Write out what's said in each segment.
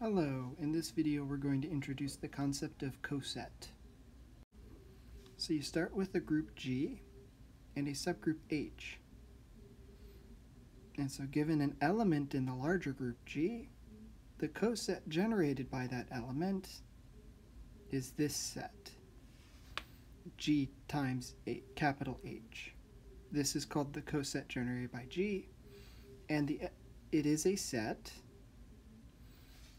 Hello, in this video we're going to introduce the concept of coset. So you start with a group G and a subgroup H. And so given an element in the larger group G, the coset generated by that element is this set, G times a capital H. This is called the coset generated by G, and the, it is a set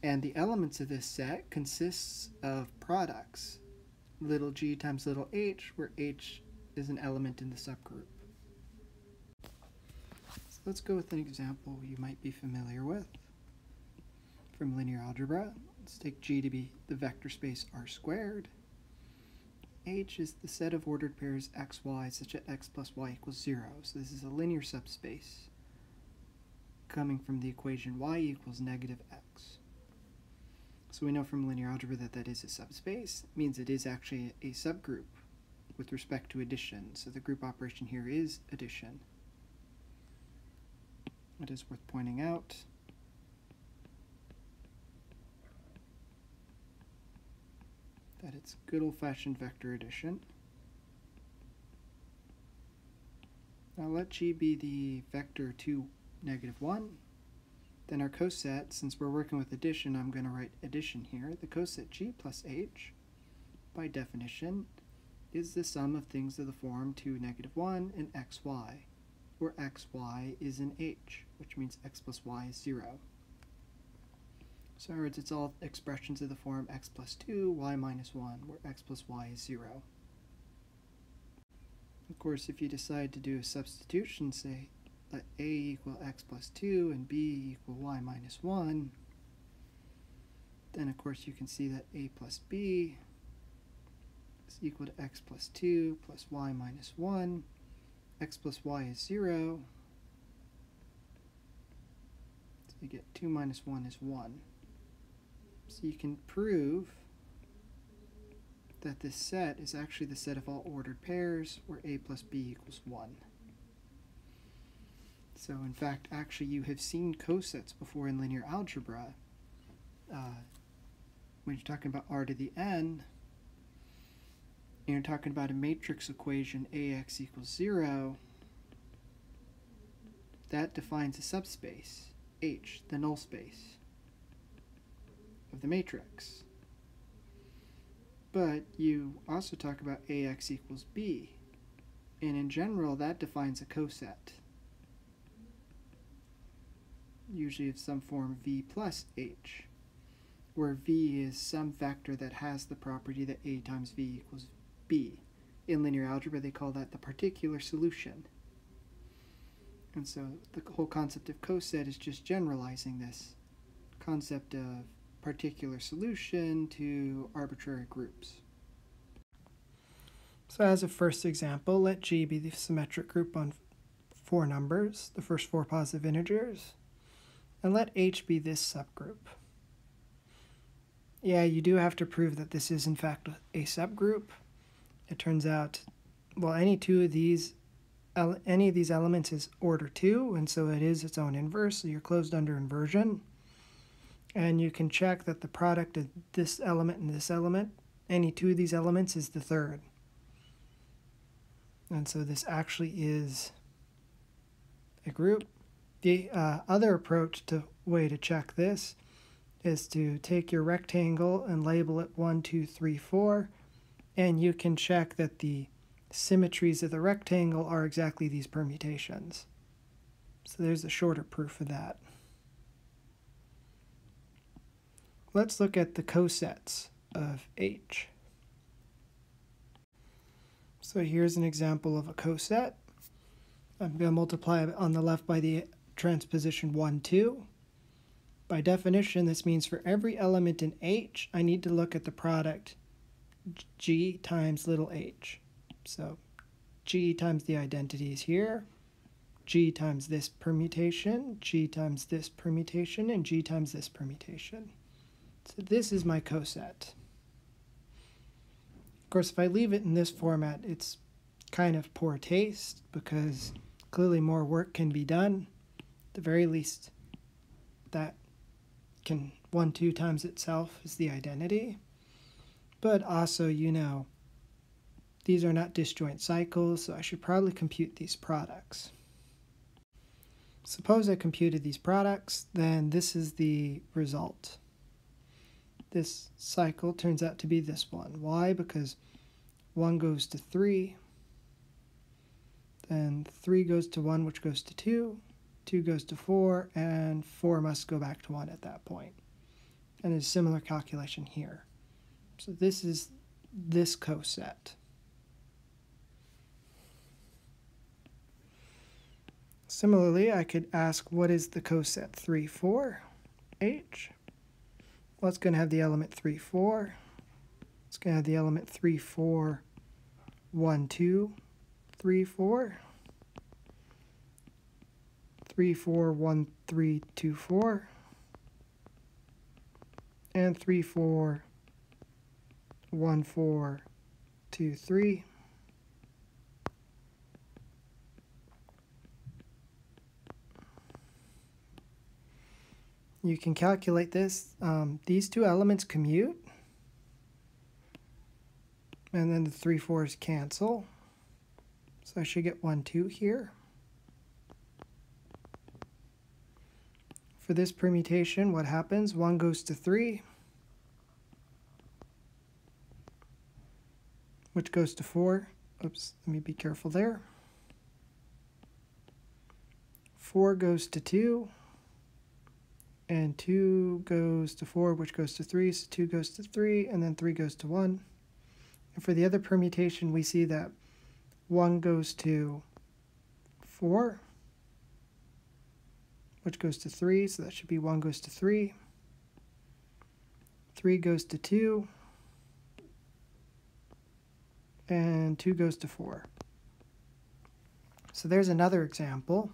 and the elements of this set consists of products, little g times little h, where h is an element in the subgroup. So let's go with an example you might be familiar with from linear algebra. Let's take G to be the vector space R squared. H is the set of ordered pairs x, y such that x plus y equals 0. So this is a linear subspace coming from the equation y equals negative x. So we know from linear algebra that that is a subspace. It means it is actually a subgroup with respect to addition. So the group operation here is addition. It is worth pointing out that it's good old-fashioned vector addition. Now let G be the vector 2, negative 1, then our coset, since we're working with addition, I'm going to write addition here. The coset g plus h, by definition, is the sum of things of the form 2, negative 1 and xy, where xy is in h, which means x plus y is 0. So in other words, it's all expressions of the form x plus 2, y minus 1, where x plus y is 0. Of course, if you decide to do a substitution, say let a equal x plus 2 and b equal y minus 1, then of course you can see that a plus b is equal to x plus 2 plus y minus 1. x plus y is 0. So you get 2 minus 1 is 1. So you can prove that this set is actually the set of all ordered pairs where a plus b equals 1. So in fact, actually you have seen cosets before in linear algebra. Uh, when you're talking about r to the n, and you're talking about a matrix equation ax equals 0, that defines a subspace, H, the null space of the matrix. But you also talk about ax equals b, and in general that defines a coset usually of some form v plus h, where v is some vector that has the property that a times v equals b. In linear algebra, they call that the particular solution. And so the whole concept of coset is just generalizing this concept of particular solution to arbitrary groups. So as a first example, let G be the symmetric group on four numbers, the first four positive integers, and let H be this subgroup. Yeah, you do have to prove that this is in fact a subgroup. It turns out, well, any two of these, any of these elements is order 2, and so it is its own inverse, so you're closed under inversion. And you can check that the product of this element and this element, any two of these elements is the third. And so this actually is a group. The uh, other approach to way to check this is to take your rectangle and label it 1, 2, 3, 4, and you can check that the symmetries of the rectangle are exactly these permutations. So there's a shorter proof of that. Let's look at the cosets of H. So here's an example of a coset. I'm going to multiply on the left by the transposition 1, 2. By definition, this means for every element in H, I need to look at the product G times little h. So G times the identities here, G times this permutation, G times this permutation, and G times this permutation. So this is my coset. Of course, if I leave it in this format, it's kind of poor taste because clearly more work can be done the very least, that can 1, 2 times itself is the identity. But also, you know, these are not disjoint cycles, so I should probably compute these products. Suppose I computed these products, then this is the result. This cycle turns out to be this one. Why? Because 1 goes to 3, then 3 goes to 1, which goes to 2, 2 goes to 4, and 4 must go back to 1 at that point. And a similar calculation here. So this is this coset. Similarly, I could ask what is the coset 3, 4, H? Well, it's going to have the element 3, 4. It's going to have the element 3, 4, 1, 2, 3, 4. 3, 4, 1, 3, 2, 4. And 3, 4, 1, 4, 2, 3. You can calculate this. Um, these two elements commute. And then the 3 fours cancel. So I should get 1, 2 here. For this permutation, what happens? 1 goes to 3, which goes to 4. Oops, let me be careful there. 4 goes to 2, and 2 goes to 4, which goes to 3, so 2 goes to 3, and then 3 goes to 1. And for the other permutation, we see that 1 goes to 4, which goes to 3, so that should be 1 goes to 3. 3 goes to 2, and 2 goes to 4. So there's another example.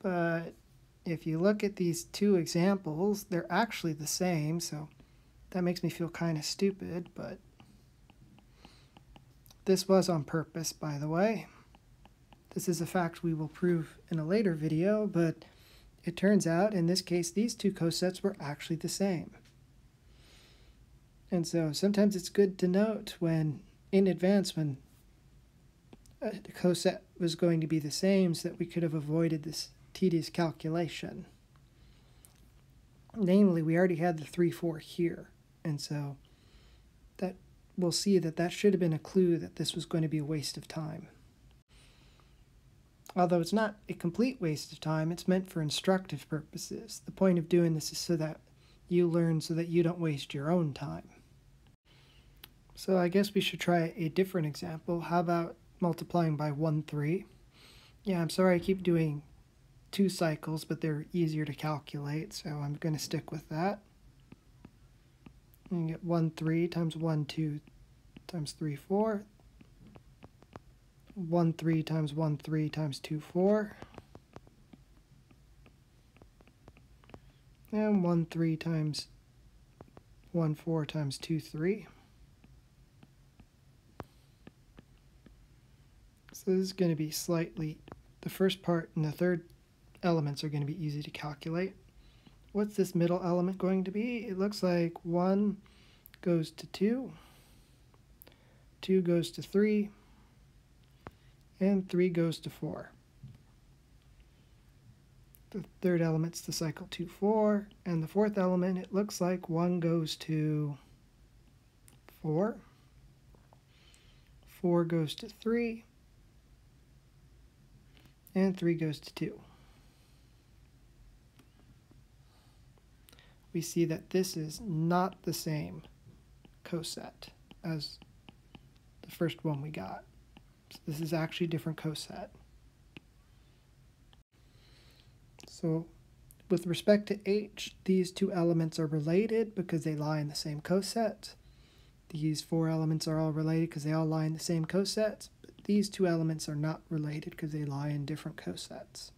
But if you look at these two examples, they're actually the same, so that makes me feel kind of stupid, but this was on purpose, by the way. This is a fact we will prove in a later video, but it turns out in this case these two cosets were actually the same. And so sometimes it's good to note when in advance when uh, a coset was going to be the same so that we could have avoided this tedious calculation. Namely, we already had the 3, 4 here, and so that we'll see that that should have been a clue that this was going to be a waste of time. Although it's not a complete waste of time, it's meant for instructive purposes. The point of doing this is so that you learn so that you don't waste your own time. So I guess we should try a different example. How about multiplying by 1, 3? Yeah, I'm sorry I keep doing two cycles, but they're easier to calculate, so I'm going to stick with that. You get 1, 3 times 1, 2 times 3, 4. 1, 3 times 1, 3 times 2, 4. And 1, 3 times 1, 4 times 2, 3. So this is going to be slightly, the first part and the third elements are going to be easy to calculate. What's this middle element going to be? It looks like 1 goes to 2, 2 goes to 3, and 3 goes to 4. The third element's the cycle 2, 4, and the fourth element, it looks like 1 goes to 4, 4 goes to 3, and 3 goes to 2. we see that this is not the same coset as the first one we got. This is actually a different coset. So with respect to H, these two elements are related because they lie in the same coset. These four elements are all related because they all lie in the same cosets. But these two elements are not related because they lie in different cosets.